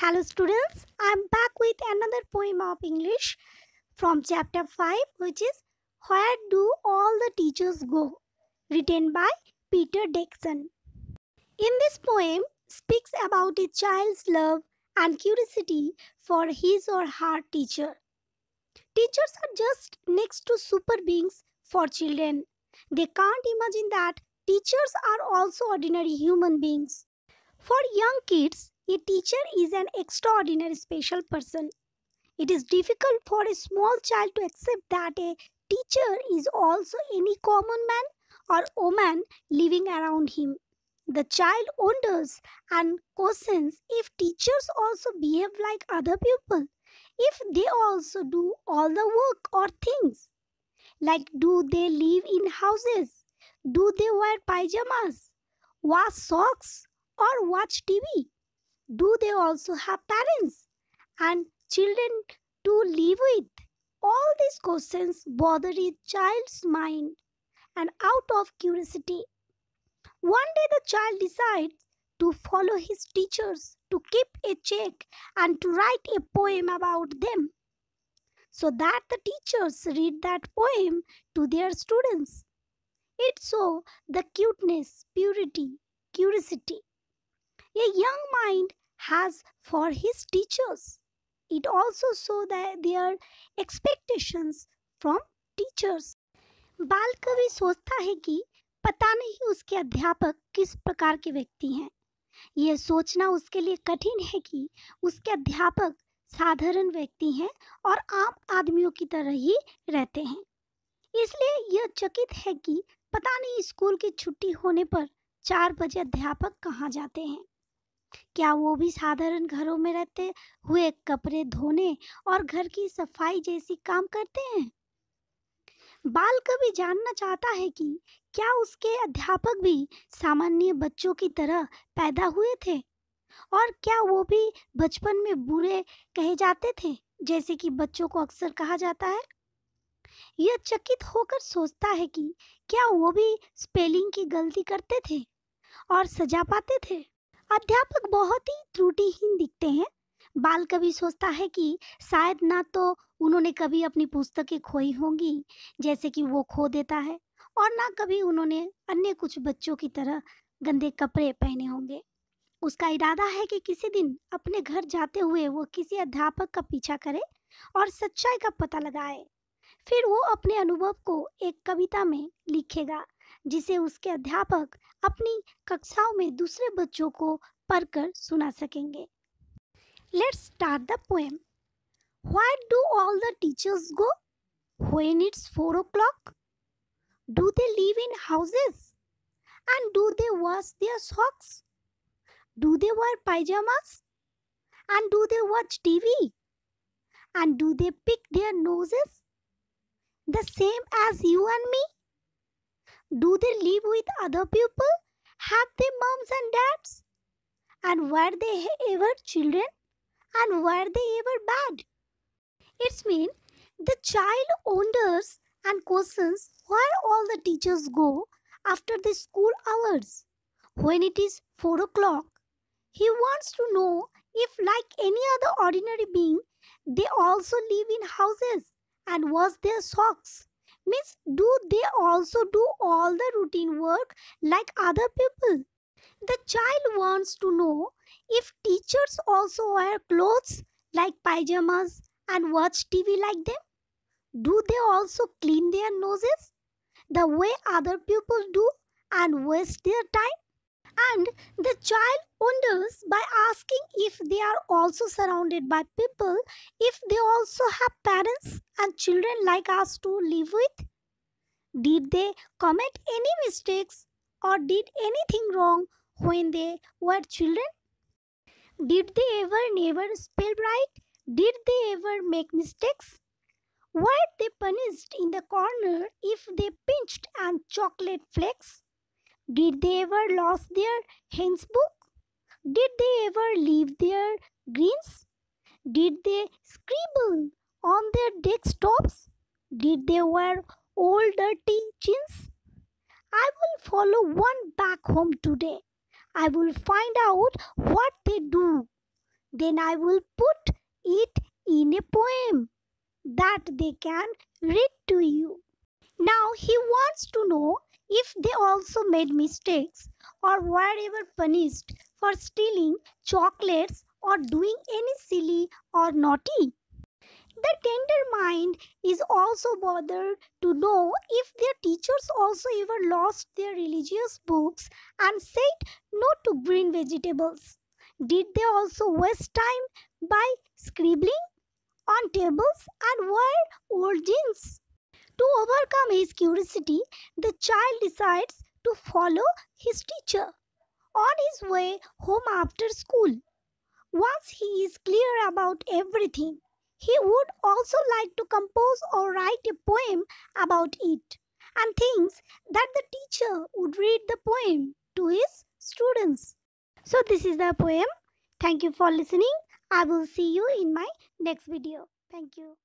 Hello students, I am back with another poem of English from chapter 5 which is Where Do All the Teachers Go? written by Peter Dixon. In this poem speaks about a child's love and curiosity for his or her teacher. Teachers are just next to super beings for children. They can't imagine that teachers are also ordinary human beings. For young kids, a teacher is an extraordinary special person. It is difficult for a small child to accept that a teacher is also any common man or woman living around him. The child wonders and questions if teachers also behave like other people, if they also do all the work or things. Like, do they live in houses? Do they wear pajamas, wash socks, or watch TV? Do they also have parents and children to live with? All these questions bother a child's mind, and out of curiosity, one day the child decides to follow his teachers, to keep a check, and to write a poem about them, so that the teachers read that poem to their students. It shows the cuteness, purity, curiosity a young mind has for his teachers. It also that their expectations from teachers. बाल कवि सोचता है कि पता नहीं उसके अध्यापक किस प्रकार के व्यक्ति हैं यह सोचना उसके लिए कठिन है कि उसके अध्यापक साधारण व्यक्ति हैं और आम आदमियों की तरह ही रहते हैं इसलिए यह चकित है कि पता नहीं स्कूल की छुट्टी होने पर चार बजे अध्यापक कहाँ जाते हैं क्या वो भी साधारण घरों में रहते हुए कपड़े धोने और घर की सफ़ाई जैसी काम करते हैं? बाल कभी जानना चाहता है कि क्या उसके अध्यापक भी सामान्य बच्चों की तरह पैदा हुए थे? और क्या वो भी बचपन में बुरे कहे जाते थे, जैसे कि बच्चों को अक्सर कहा जाता है? यह चकित होकर सोचता है कि क्या वो भी स्पेलिंग की गलती करते थे और सजा पाते थे? अध्यापक बहुत ही त्रुटिहीन दिखते हैं। बाल कभी सोचता है कि शायद ना तो उन्होंने कभी अपनी पुस्तकें खोई होंगी, जैसे कि वो खो देता है, और ना कभी उन्होंने अन्य कुछ बच्चों की तरह गंदे कपड़े पहने होंगे। उसका इरादा है कि किसी दिन अपने घर जाते हुए वो किसी अध्यापक का पीछा करे और सच्चाई का पता लगाए। फिर वो अपने अनुभव को एक कविता में लिखेगा। जिसे उसके अध्यापक अपनी कक्षाओं में दूसरे बच्चों को पढ़कर सुना सकेंगे। Let's start the poem why do all the teachers go when it's four o'clock do they live in houses and do they wash their socks do they wear pyjamas and do they watch TV and do they pick their noses the same as you and me Do they live with other people? Have they moms and dads? And were they ever children? And were they ever bad? It's mean the child wonders and questions where all the teachers go after the school hours. When it is 4 o'clock, he wants to know if, like any other ordinary being, they also live in houses and wash their socks means do they also do all the routine work like other people? The child wants to know if teachers also wear clothes like pajamas and watch tv like them? Do they also clean their noses the way other people do and waste their time and the child wonders by asking if they are also surrounded by people, if they also have parents and children like us to live with. Did they commit any mistakes or did anything wrong when they were children? Did they ever never spell right? Did they ever make mistakes? Were they punished in the corner if they pinched and chocolate flakes? Did they ever lost their hens book? Did they ever leave their greens? Did they scribble on their desktops? Did they wear old dirty chins? I will follow one back home today. I will find out what they do. Then I will put it in a poem that they can read to you. Now he wants to know if they also made mistakes or were ever punished for stealing chocolates or doing any silly or naughty. The tender mind is also bothered to know if their teachers also ever lost their religious books and said no to green vegetables. Did they also waste time by scribbling on tables and wear old jeans? To overcome his curiosity, the child decides to follow his teacher on his way home after school. Once he is clear about everything, he would also like to compose or write a poem about it and thinks that the teacher would read the poem to his students. So, this is the poem. Thank you for listening. I will see you in my next video. Thank you.